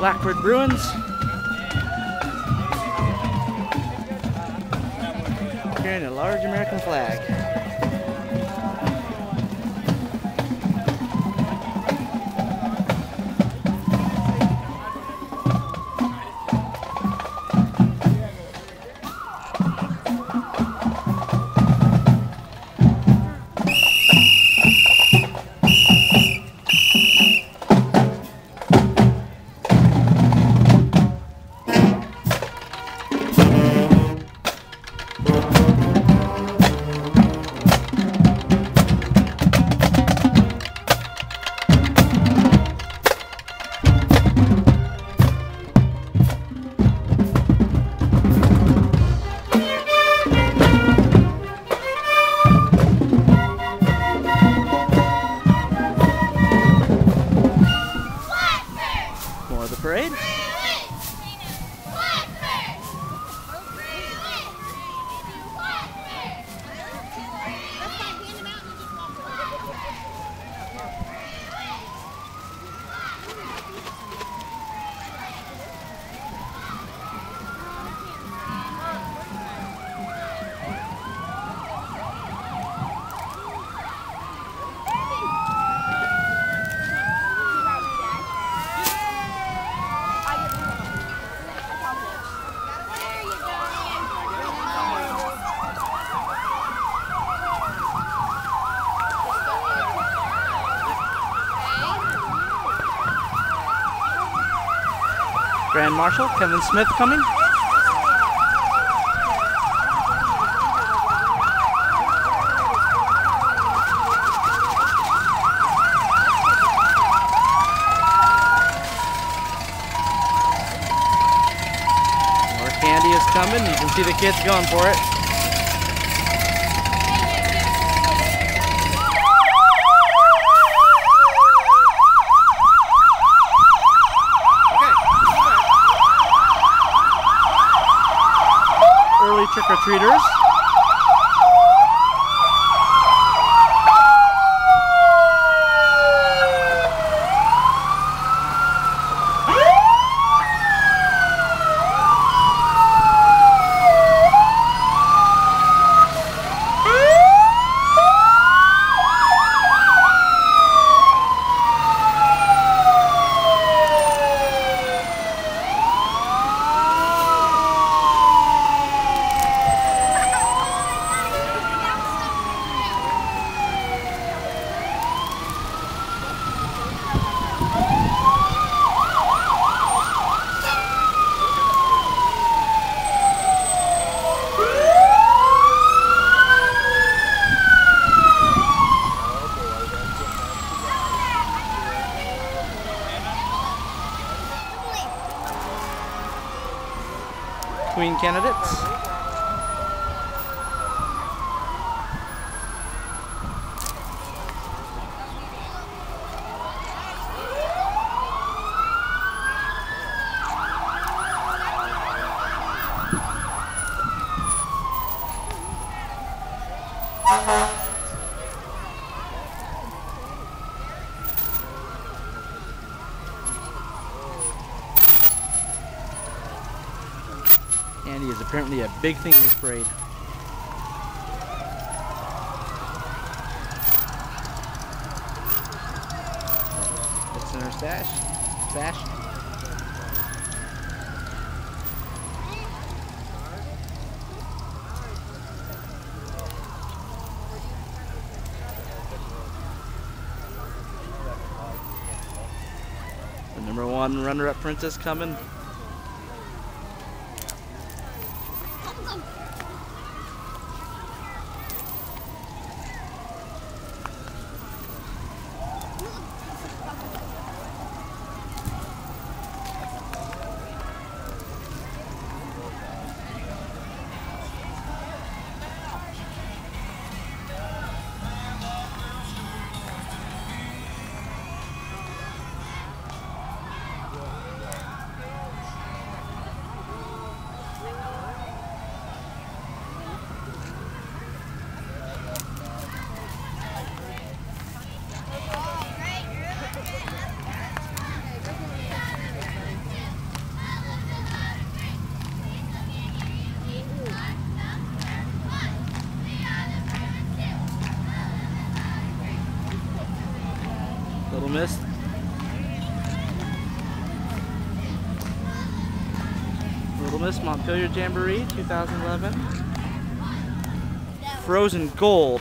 Blackford Bruins. Carrying a large American flag. afraid. Grand Marshal Kevin Smith coming. More candy is coming. You can see the kids going for it. Trick-or-treaters. Queen candidates. Candy is apparently a big thing in this parade. What's in her stash? Stash? The number one runner-up princess coming. Little Miss Montpelier Jamboree 2011. Frozen Gold